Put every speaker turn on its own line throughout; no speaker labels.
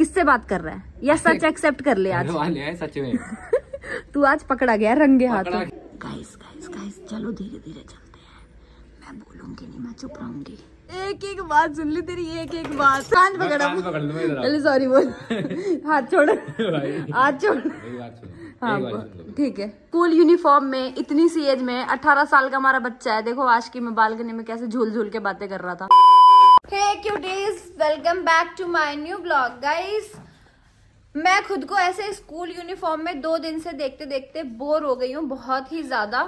किससे बात कर रहा है? या सच एक्सेप्ट कर ले आज?
सच में।
तू आज पकड़ा गया रंगे हाथ। गाइस गाइस गाइस चलो धीरे धीरे चलते हैं। मैं बोलूँगी नहीं मैं चुप रहूँगी। एक एक बात सुन ली तेरी एक एक बात। कान पकड़ा।
कान पकड़ लूँ मैं इधर आओ।
चलो सॉरी बोल। हाथ छोड़। हाथ छोड़।
मेरी बात सुनो
हाँ ठीक है। स्कूल यूनिफॉर्म में इतनी सी एज में 18 साल का हमारा बच्चा है। देखो आज की मैं बालकनी में कैसे झूल झूल के बातें कर रहा था। Hey cuties welcome back to my new blog guys मैं खुद को ऐसे स्कूल यूनिफॉर्म में दो दिन से देखते देखते बोर हो गई हूँ बहुत ही ज़्यादा।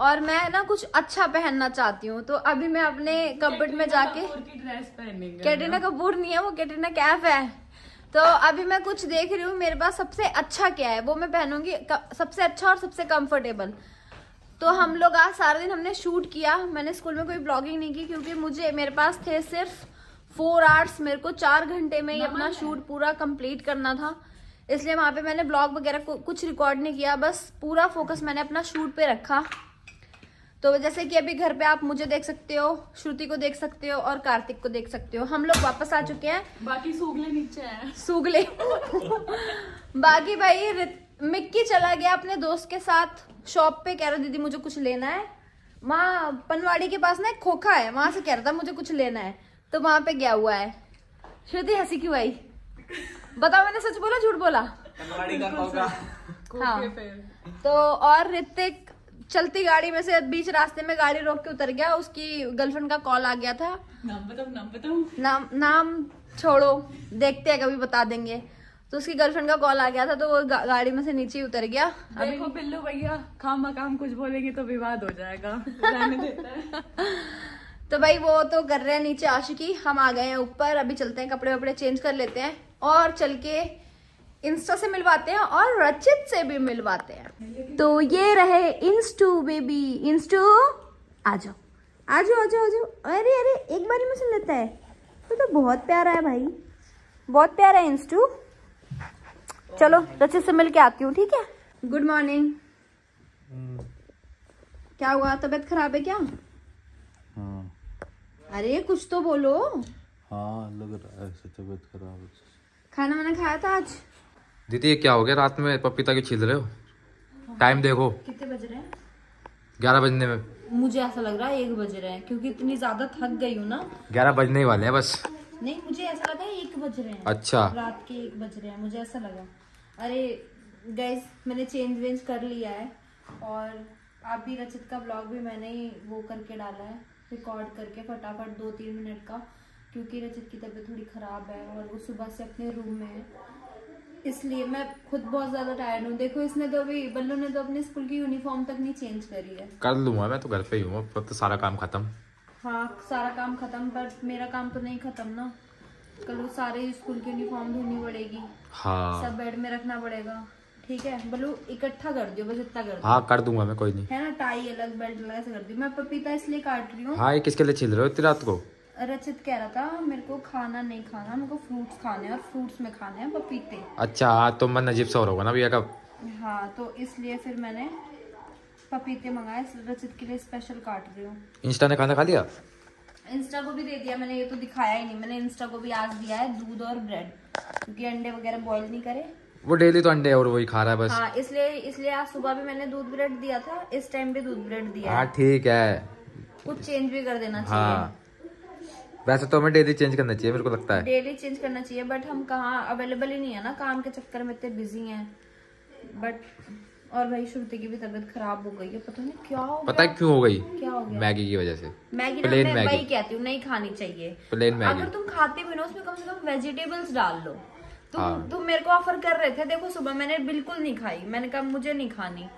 और मैं ना कुछ अच्छा पहनना चाहती हूँ तो अभी मैं अपने कपबोर्ड में जाके कैटरीना कपूर नहीं है वो कैटरीना कैफ है। तो अभी मैं कुछ देख रही हूँ मेरे पास सबसे अच्छा क्या है वो मैं पहनूँगी सबसे अच्छा और सबसे कंफर्टेबल तो हम लोग आज सारा दिन हमने शूट किया। मैंने स्कूल में कोई ब्लॉगिंग नहीं की क्योंकि मुझे मेरे पास थे सिर्फ़ फोर आवर्स मेरे को चार घंटे में ही अपना शूट पूरा कंप्लीट करना था। इसलिए वहाँ पे मैंने ब्लॉग वगैरह कुछ रिकॉर्ड नहीं किया बस पूरा फोकस मैंने अपना शूट पे रखा। तो जैसे कि अभी घर पे आप मुझे देख सकते हो श्रुति को देख सकते हो और कार्तिक को देख सकते हो। हम लोग वापस आ चुके हैं।
बाकी सूगले नीचे है।
सूगले। बाकी भाई मिक्की चला गया अपने दोस्त के साथ। शॉप पे कह रहा दीदी मुझे कुछ लेना है। वहाँ पनवाड़ी के पास ना एक खोखा है। वहाँ से कह रहा था मुझे कुछ लेना है। तो वहाँ पे गया हुआ है? श्रुति हँसी क्यों आई? बताओ मैंने सच बोला झूठ बोला? हाँ। तो और ऋतिक चलती गाड़ी में से बीच रास्ते में गाड़ी रोक के उतर गया। उसकी गर्लफ्रेंड का कॉल आ गया था।
नाम बताओ नाम बताओ।
नाम नाम छोड़ो। देखते हैं कभी बता देंगे। तो उसकी गर्लफ्रेंड का कॉल आ गया था तो वो गा, गाड़ी में से नीचे उतर गया।
देखो बिल्लू भैया खाम काम कुछ बोलेंगे तो विवाद हो जाएगा। है
तो भाई वो तो कर रहे हैं नीचे आशिकी हम आ गए हैं ऊपर अभी चलते हैं कपड़े वपड़े चेंज कर लेते हैं और चल के इंस्टा से मिलवाते हैं और रचित से भी मिलवाते हैं। तो ये रहे इंस्टू बेबी इंस्टू आ जाओ। आ जाओ आ जाओ आ जाओ। अरे अरे एक बार में सुन लेता है। वो तो बहुत प्यारा है भाई। बहुत प्यारा है इंस्टू चलो रचित से मिल के आती हूँ ठीक है? गुड मॉर्निंग क्या हुआ? तबीयत खराब है क्या?
हाँ।
अरे कुछ तो बोलो।
हाँ लग रहा है ऐसे तबीयत खराब है।
खाना वाना खाया था आज?
दीदी ये क्या हो गया रात में? पपीता क्यों छील रहे हो? टाइम देखो।
कितने बज रहे हैं?
ग्यारह बजने में।
मुझे ऐसा लग रहा है एक बज रहे हैं क्योंकि इतनी ज़्यादा थक गई हूँ ना।
ग्यारह बजने ही वाले हैं बस।
नहीं मुझे ऐसा लगा एक बज रहे हैं।
अच्छा।
रात के एक बज रहे हैं मुझे ऐसा लगा। अरे गाइस मैंने चेंज वेंज कर लिया है। और अभी रचित का ब्लॉग भी मैंने ही वो करके डाला है रिकॉर्ड करके फटाफट दो तीन मिनट का क्योंकि रचित की तबीयत थोड़ी खराब है और वो सुबह से अपने रूम में है। इसलिए मैं खुद बहुत ज़्यादा टायर्ड हूँ। देखो इसने तो अभी बल्लू ने तो अपने स्कूल की यूनिफॉर्म तक नहीं चेंज करी है।
कर लूँगा मैं तो घर पे ही हूँ। तो सारा काम खत्म।
हाँ सारा काम खत्म बट मेरा काम तो नहीं खत्म ना। कल वो सारे स्कूल की यूनिफॉर्म धोनी पड़ेगी।
हाँ।
सब बेड में रखना पड़ेगा। ठीक है? बल्लू इकट्ठा कर दियो बस इतना कर दियो।
हाँ कर दूँगा मैं कोई नहीं।
है ना? टाई अलग बेल्ट अलग ऐसे कर दियो। मैं पपीता इसलिए काट रही हूँ।
हाँ ये किसके लिए छील रहे हो इतनी रात को?
रचित कह रहा था मेरे को खाना नहीं खाना मेरे को फ्रूट्स खाने और फ्रूट्स में खाने हैं पपीते।
अच्छा हाँ तो मन अजीब सा हो रहा होगा ना भैया का
हाँ तो इसलिए फिर मैंने पपीते मंगाए रचित के लिए स्पेशल काट रही हूँ।
इंस्टा ने खाना खा लिया?
इंस्टा को भी दे दिया मैंने ये तो दिखाया ही नहीं। मैंने इंस्टा को भी आज दिया है दूध और ब्रेड क्योंकि अंडे वगैरह बॉईल नहीं करे।
वो डेली तो अंडे और वही खा रहा है बस।
हाँ इसलिए इसलिए आज सुबह भी मैंने दूध ब्रेड दिया था इस टाइम भी दूध ब्रेड दिया
हाँ ठीक है।
कुछ चेंज भी कर देना चाहिए।
हाँ। वैसे तो हमें डेली चेंज करना चाहिए मेरे को लगता है।
डेली चेंज करना चाहिए बट हम कहाँ अवेलेबल ही नहीं है ना काम के चक्कर में इतने बिज़ी हैं। बट और भाई श्रुति की भी तबीयत खराब हो गई है पता नहीं क्या हो
पता है
गया?
क्यों हो गई?
क्या हो गया?
मैगी की वजह से।
मैगी ना
plain
मैं
मैगी।
वही कहती हूँ नहीं खानी चाहिए।
Plain Maggi.
अगर तुम खाते भी ना उसमें कम से कम वेजिटेबल्स डाल लो। तुम
हाँ।
तुम मेरे को ऑफ़र कर रहे थे देखो सुबह मैंने बिल्कुल नहीं खाई। मैंने कहा मुझे नहीं खानी।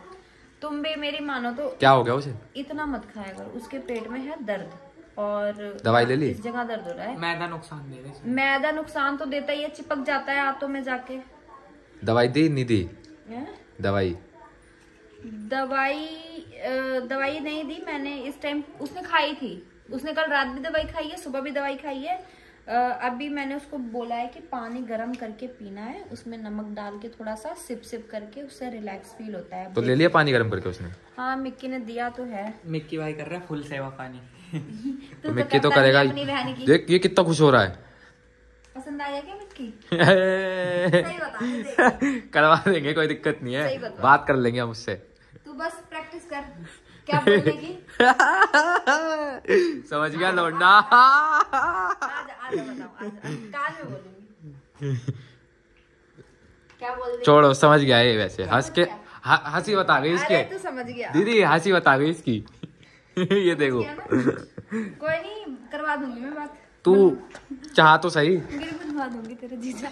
तुम भी मेरी मानो तो
क्या हो गया उसे?
इतना मत खाया करो। उसके पेट में है दर्द और
दवाई ले ली?
इस जगह दर्द हो रहा है।
मैदा नुकसान दे रहे
मैदा नुकसान तो देता ही है चिपक जाता है हाथों में जाके।
दवाई दी? नहीं दी। दवाई।
दवाई दवाई नहीं दी मैंने इस टाइम उसने खाई थी। उसने कल रात भी दवाई खाई है सुबह भी दवाई खाई है। अभी मैंने उसको बोला है कि पानी गर्म करके पीना है। उसमें नमक डाल के थोड़ा सा सिप सिप करके उससे रिलैक्स फील होता है।
तो ले लिया पानी गर्म करके उसने?
हाँ मिक्की ने दिया तो है।
मिक्की भाई कर रहा है फुल सेवा पानी।
तो
तू
मिक्की तो करेगा।
अपनी बहन की।
देख ये कितना खुश हो रहा है।
पसंद आया क्या मिक्की? सही बता दे
करवा देंगे कोई दिक्कत नहीं है।
बात।
कर लेंगे हम उससे।
तू बस प्रैक्टिस कर। क्या बोलने की
समझ गया लौंडा।
आज आज में क्या बोल
छोड़ो समझ गया ये वैसे। हंस के हँसी बता गई इसके।
तू समझ गया।
दीदी हँसी बता गई इसकी। ये देखो।
कोई नहीं करवा दूँगी मैं बात।
तू चाह तो सही।
दूँगी तेरे जीजा।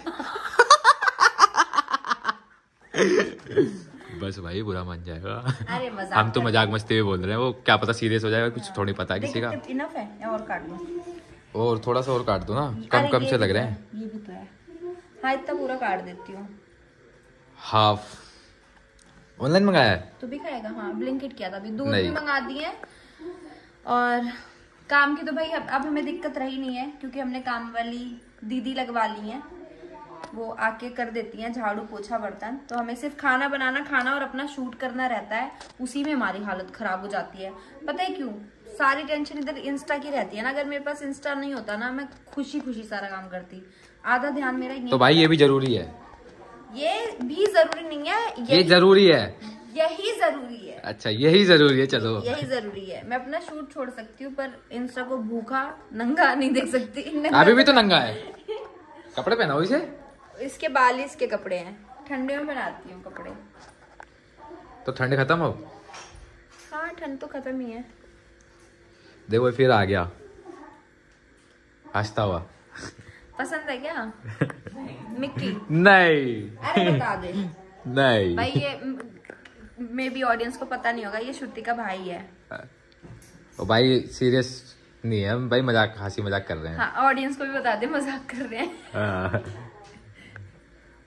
बस भाई बुरा मान जाएगा।
अरे मज़ाक
हम तो मज़ाक मस्ती में बोल रहे हैं वो क्या पता सीरियस हो जाएगा कुछ थोड़ी पता है किसी का।
इनफ है और काट दूँ?
और थोड़ा सा और काट दो ना? कम कम से लग
तो
रहे
हैं। ये भी तो है। हाँ इतना पूरा काट देती हूँ।
हाफ़ ऑनलाइन मंगाया है?
तू भी खाएगा हाँ ब्लिंकिट किया था अभी। दूध भी मंगा दिए और काम की तो भाई अब अब हमें दिक्कत रही नहीं है क्योंकि हमने काम वाली दीदी लगवा ली है। वो आके कर देती हैं झाड़ू पोछा बर्तन। तो हमें सिर्फ़ खाना बनाना खाना और अपना शूट करना रहता है उसी में हमारी हालत खराब हो जाती है। पता है क्यों? सारी टेंशन इधर इंस्टा की रहती है ना। अगर मेरे पास इंस्टा नहीं होता ना मैं खुशी खुशी सारा काम करती। आधा ध्यान मेरा
तो भाई ये भी ज़रूरी है।
ये भी ज़रूरी नहीं है
ये ज़रूरी है।
यही ज़रूरी है।
अच्छा यही ज़रूरी है चलो।
यही ज़रूरी है। मैं अपना शूट छोड़ सकती हूँ पर इंस्टा को भूखा नंगा नहीं देख सकती।
अभी भी तो नंगा है। कपड़े पहनाओ इसे।
इसके बाल ही इसके कपड़े हैं। ठंडे में बनाती हूँ कपड़े।
तो ठंड खत्म हो?
हाँ ठंड तो खत्म ही है।
देखो फिर आ गया। हंसता हुआ।
पसंद है क्या? मिक्की।
नहीं।
अरे बता दे।
नहीं।
भाई ये मे बी ऑडियंस को पता नहीं होगा ये श्रुति का भाई है।
ओ भाई सीरियस नहीं है। भाई मज़ाक हँसी मज़ाक कर रहे हैं।
हाँ ऑडियंस को भी बता दे मज़ाक कर रहे हैं।
हाँ।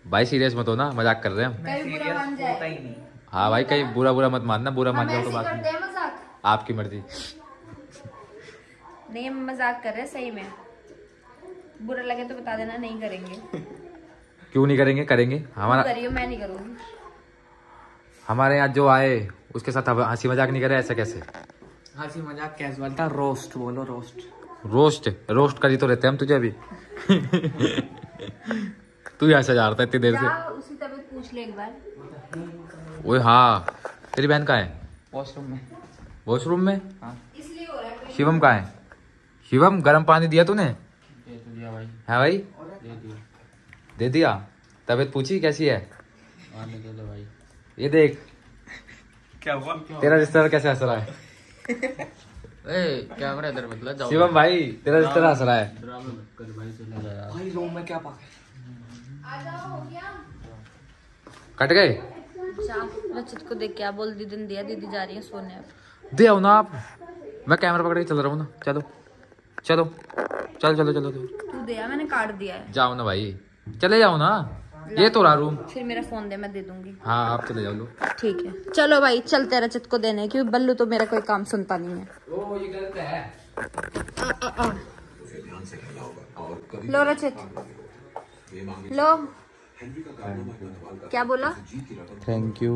भाई सीरियस मत हो ना मज़ाक कर रहे हैं हम।
कहीं बुरा मान जाए।
होता ही नहीं।
हाँ भाई कहीं बुरा बुरा मत मानना बुरा मान जाओ तो बात। आपकी मर्ज़ी।
नहीं हम मज़ाक कर रहे हैं सही में। बुरा लगे तो बता देना नहीं करेंगे।
क्यों नहीं करेंगे? करेंगे। हमारा
करियो मैं नहीं करूँगी।
हमारे यहाँ जो आए उसके साथ हँसी मज़ाक नहीं करे ऐसा कैसे?
हँसी मज़ाक कैजुअल था रोस्ट बोलो रोस्ट
रोस्ट रोस्ट करी तो रहते हैं हम तुझे अभी। तू यहाँ से जा रहा था इतनी देर से?
उसी तबीयत पूछ ले एक बार।
ओए हाँ। तेरी बहन कहाँ है?
वॉशरूम में।
वॉशरूम में?
इसलिए हो रहा है
शिवम कहाँ है? शिवम गर्म पानी दिया तूने?
दे तो दिया भाई।
है भाई?
दे दिया।
दे दिया? तबीयत पूछी? कैसी है?
आने दे दो भाई।
ये देख।
क्या हुआ?
तेरा रिश्तेदार कैसे हंस रहा है?
ए कैमरा इधर मतलब जाओ।
शिवम भाई तेरा रिश्तेदार हंस रहा है।
भाई भाई रूम में क्या पाके
कट गए?
जा रचित को देख के आप बोल दीदी ने दिया दीदी जा रही है सोने
दे आओ ना आप। मैं कैमरा पकड़ के चल रहा हूँ ना। चलो चलो चलो चलो चलो
तू दिया मैंने काट दिया है।
जाओ ना भाई। चले जाओ ना। ये तो रहा रूम
फिर मेरा फ़ोन दे मैं दे दूँगी।
हाँ आप चले जाओ लो।
ठीक है। चलो भाई चलते हैं रचित को देने क्योंकि बल्लू तो मेरा कोई काम सुनता नहीं है।
ओ ये गलत है।
लो रचित लो। क्या बोला?
थैंक यू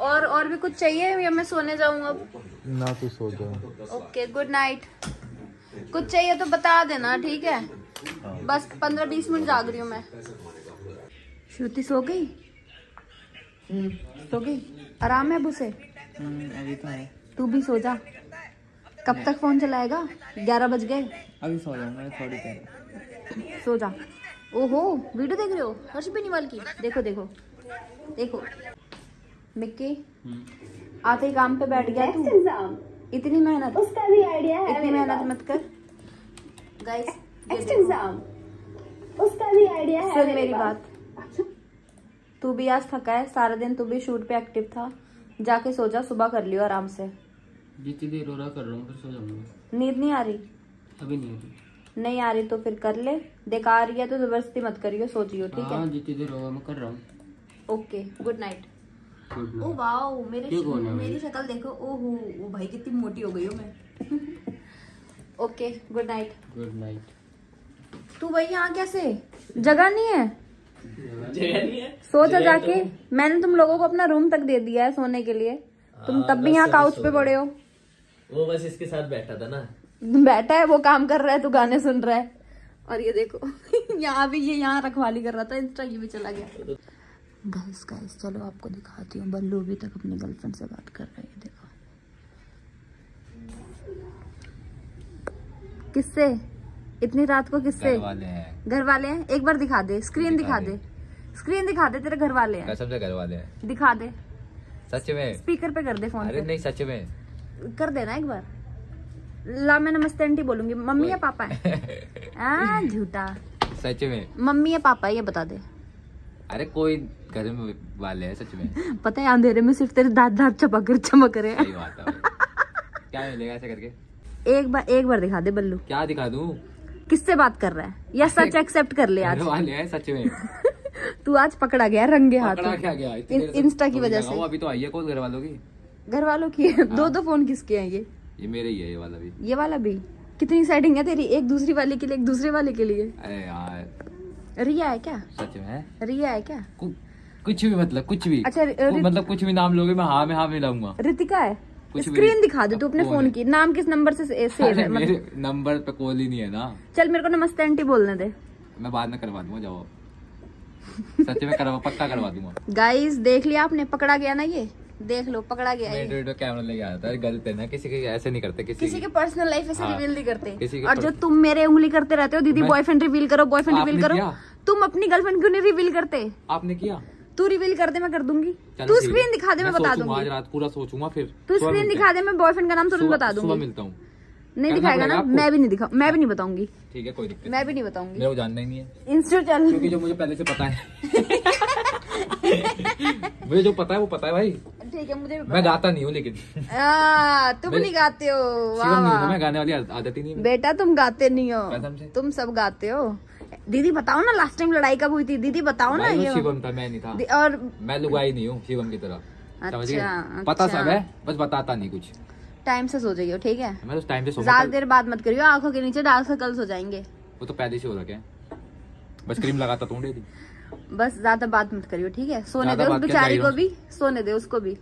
और और भी कुछ चाहिए? या मैं सोने जाऊँ अब?
ना तू सो जा
ओके गुड नाइट कुछ चाहिए तो बता देना ठीक है? बस पंद्रह बीस मिनट जाग रही हूँ मैं। श्रुति सो गई? सो गई? आराम है अब उसे?
अभी तो है।
तू भी सो जा। कब तक फ़ोन चलाएगा? ग्यारह बज गए।
अभी सो जाऊँगा थोड़ी देर।
सो जा। ओहो वीडियो देख रहे हो? हर्ष बेनीवाल की। देखो देखो। देखो। मिक्की आते ही काम पे बैठ गया तू। इतनी मेहनत।
उसका भी आइडिया है
इतनी मेहनत मत कर। गाइस
नेक्स्ट एग्ज़ाम उसका भी आइडिया है
सुन
मेरी
बात। तू भी आज थका है। सारा दिन तू भी शूट पे एक्टिव था। जाके सो जा सुबह कर लियो आराम से।
जितनी देर हो रहा कर रहा हूँ फिर सो जाऊँगा।
नींद नहीं आ रही?
अभी नहीं होती
नहीं आ रही तो फिर कर ले। देखा आ रही है तो ज़बरदस्ती मत करियो सो जियो ठीक है?
हाँ जितनी देर होगा मैं कर रहा हूँ।
ओके गुड नाइट ओ वाओ मेरे
है
मेरी शक्ल देखो। ओहो ओ भाई कितनी मोटी हो गई हूँ मैं। Okay good night
good night
तू भाई यहाँ कैसे? जगह नहीं है? सो जा जाके। मैंने तुम लोगों को अपना रूम तक दे दिया है सोने के लिए। तुम तब भी यहाँ काउच पे पड़े हो।
वो बस इसके साथ बैठा था ना।
बैठा है वो काम कर रहा है तू गाने सुन रहा है। और ये देखो यहाँ भी ये यहाँ रखवाली कर रहा था इंस्टा ये भी चला गया। गाइस गाइस चलो आपको दिखाती हूँ बल्लू अभी तक अपनी गर्लफ्रेंड से बात कर रही है देखो। किससे? इतनी रात को किससे? घर वाले हैं। एक बार दिखा दे स्क्रीन दिखा
दिखा
दे। स्क्रीन दिखा दे तेरे घर वाले हैं।
कसम घर वाले हैं।
दिखा दे।
सच में?
स्पीकर पे कर दे फ़ोन
अरे
पे।
नहीं सच में।
कर देना एक बार। ला मैं नमस्ते आंटी बोलूँगी। मम्मी या पापा? है झूठा।
सच में?
मम्मी या पापा है, ये बता दे।
अरे कोई घर में वाले हैं सच में।
पता है अंधेरे में सिर्फ़ तेरे दांत दांत चमक कर चमक रहे हैं।
है। क्या मिलेगा ऐसे करके?
एक बार एक बार दिखा दे बल्लू।
क्या दिखा दूँ?
किससे बात कर रहा है? या सच एक्सेप्ट कर ले आज?
वाले हैं सच में।
तू आज पकड़ा गया रंगे हाथ।
क्या गया?
इंस्टा की वजह से।
अभी तो आई है कौन घर वालों की?
घर वालों की दो दो फ़ोन किसके हैं ये?
ये मेरे ही है ये वाला भी।
ये वाला भी? कितनी सेटिंग है तेरी एक दूसरी वाले के लिए एक दूसरे वाले के लिए।
अरे यार।
रिया है क्या?
सच में?
रिया है क्या?
कु- कुछ भी मतलब कुछ भी।
अच्छा, रि-
मतलब कुछ भी नाम लोगे मैं हाँ में हाँ मिलाऊँगा
रितिका है?
कुछ
स्क्रीन दिखा दे तू अपने फ़ोन
फ़ोन
की। नाम किस नंबर से सेव है? मतलब
नंबर पे कॉल ही नहीं है ना।
चल मेरे को नमस्ते आंटी बोलने दे।
मैं बाद में करवा दूँगा जाओ। सच में करवा पक्का करवा दूँगा।
गाइस देख लिया आपने पकड़ा गया ना ये? देख लो पकड़ा गया
मैं इंटरनेट कैमरा लेके आया था गलत है ना किसी के ऐसे नहीं करते किसी
किसी के पर्सनल लाइफ ऐसे
हाँ,
रिवील नहीं करते। और जो तुम मेरे उंगली करते रहते हो दीदी बॉयफ्रेंड रिवील करो बॉयफ्रेंड रिवील करो। तुम अपनी गर्लफ्रेंड क्यों नहीं रिवील करते?
आपने किया?
तू रिवील कर दे मैं कर दूँगी। तू स्क्रीन दिखा दे मैं बता
सोचूँगा, आज
दूँगी।
रात पूरा सोचूँगा फिर।
तू स्क्रीन दिखा दे मैं बॉयफ्रेंड का नाम। तुरंत बता दूँगी।
मिलता हूँ।
नहीं दिखाएगा ना? मैं भी नहीं दिखा मैं भी नहीं बताऊँगी।
ठीक है कोई दिक्कत
मैं भी नहीं बताऊँगी।
मेरे को जानना ही नहीं है।
इंस्टा चल।
क्योंकि जो मुझे पहले से पता है। मुझे जो पता है वो पता है भाई।
ठीक है मुझे भी
मैं गाता नहीं हूँ लेकिन।
आ, तुम नहीं गाते हो वाह।
मैं गाने वाली आदत ही नहीं है
बेटा तुम गाते नहीं हो। तुम सब गाते हो। दीदी बताओ ना लास्ट टाइम लड़ाई कब हुई थी? दीदी बताओ ना ये।
शिवम था मैं नहीं था।
और
मैं लुगाई नहीं हूँ शिवम की तरह।
अच्छा,
पता
अच्छा।
सब है बस बताता नहीं कुछ।
टाइम से सो जाइयो ठीक है?
मैं तो टाइम सो
ज़्यादा देर बात मत करियो आँखों के नीचे डार्क सर्कल्स सो जाएँगे।
वो तो पहले से हो रखे बस क्रीम लगाता तो डेली
बस ज़्यादा बात मत करियो ठीक है? सोने दे उस बेचारी को भी सोने दे उसको भी।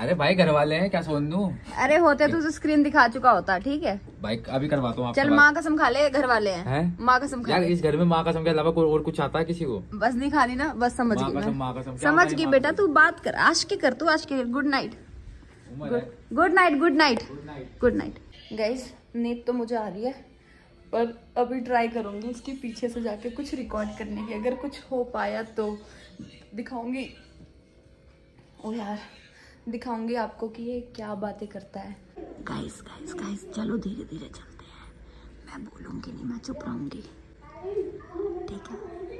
अरे भाई घर वाले हैं क्या सोन दूँ?
अरे होते तो स्क्रीन दिखा चुका होता ठीक है?
भाई अभी करवाता हूँ
चल माँ कसम खा ले घर वाले हैं।
हैं?
माँ कसम खा
यार इस घर में माँ कसम के अलावा कोई और कुछ आता है किसी को?
बस नहीं खानी ना बस समझ गई समझ गई बेटा तू बात कर आज के कर तू आज के good night good night good night good night guys नींद तो मुझे आ रही है। पर अभी ट्राई करूँगी उसके पीछे से जाके कुछ रिकॉर्ड करने की। अगर कुछ हो पाया तो दिखाऊँगी। ओ यार, दिखाऊँगी आपको कि ये क्या बातें करता है। गाइस गाइस गाइस चलो धीरे धीरे चलते हैं। मैं बोलूँगी नहीं, मैं चुप रहूँगी। ठीक है?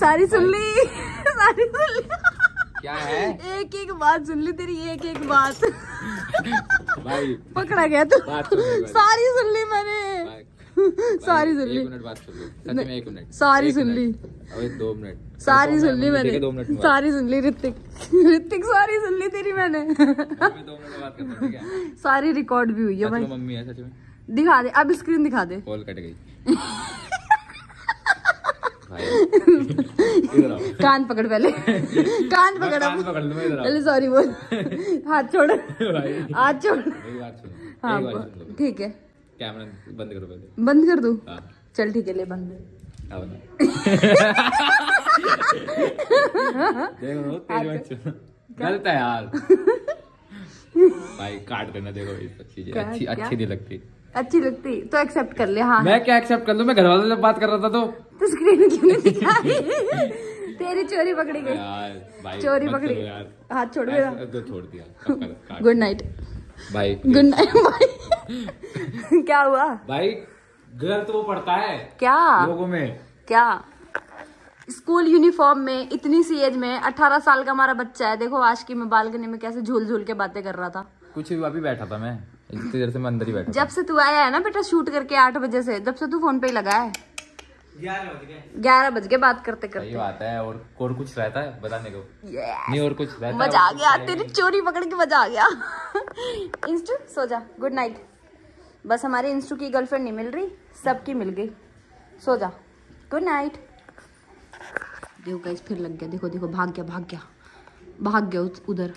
सारी सुन ली। सारी सुन ली।
क्या है?
एक एक बात सुन ली तेरी एक एक बात।
भाई
पकड़ा गया तू। सारी सुन ली मैंने। सारी सुन ली।
मिनट बात सुन लो। एक मिनट।
सारी सुन ली।
अबे दो मिनट।
सारी सुन ली मैंने।
दो मिनट
सारी सुन ली ऋतिक। ऋतिक सारी सुन ली तेरी मैंने। सारी रिकॉर्ड भी हुई है भाई।
मम्मी है सच में।
दिखा दे अब स्क्रीन दिखा दे।
कॉल कट गई।
कान पकड़ पहले। कान पकड़।
कान
पहले सॉरी बोल। हाथ छोड़। हाथ छोड़। हाँ ठीक है।
कैमरा बंद करो पहले।
बंद कर दू?
हाँ।
चल ठीक है ले बंद।
देखो तेरी गलत है यार। भाई काट देना देखो अच्छी अच्छी नहीं लगती।
अच्छी लगती तो एक्सेप्ट कर ले हाँ।
मैं क्या एक्सेप्ट कर लू? मैं घर वालों से बात कर रहा था तो।
तो स्क्रीन क्यों नहीं दिखाई तेरी चोरी पकड़ी गई। चोरी पकड़ी। हाथ छोड़ मेरा।
तो छोड़ दिया।
गुड नाइट
भाई
गुड नाइट भाई। क्या हुआ?
भाई गलत वो पड़ता है।
क्या?
लोगों में।
क्या? स्कूल यूनिफॉर्म में इतनी सी एज में 18 साल का हमारा बच्चा है। देखो आज की मैं बालकनी में कैसे झूल झूल के बातें कर रहा था।
कुछ भी अभी बैठा था मैं। इतनी देर से मैं अंदर ही बैठा
जब से तू आया है ना बेटा शूट करके आठ बजे से जब से तू फ़ोन पे ही लगा है। ग्यारह बज के बात करते
सही
करते
बात है और और कुछ रहता है बताने को? नहीं और कुछ रहता
मज़ा आ गया तेरी चोरी पकड़ के मज़ा आ गया। इंस्टू सो जा गुड नाइट बस हमारे इंस्टू की गर्लफ्रेंड नहीं मिल रही सबकी मिल गई। सो जा गुड नाइट देखो गाइस फिर लग गया देखो देखो भाग गया भाग गया। भाग गया उधर।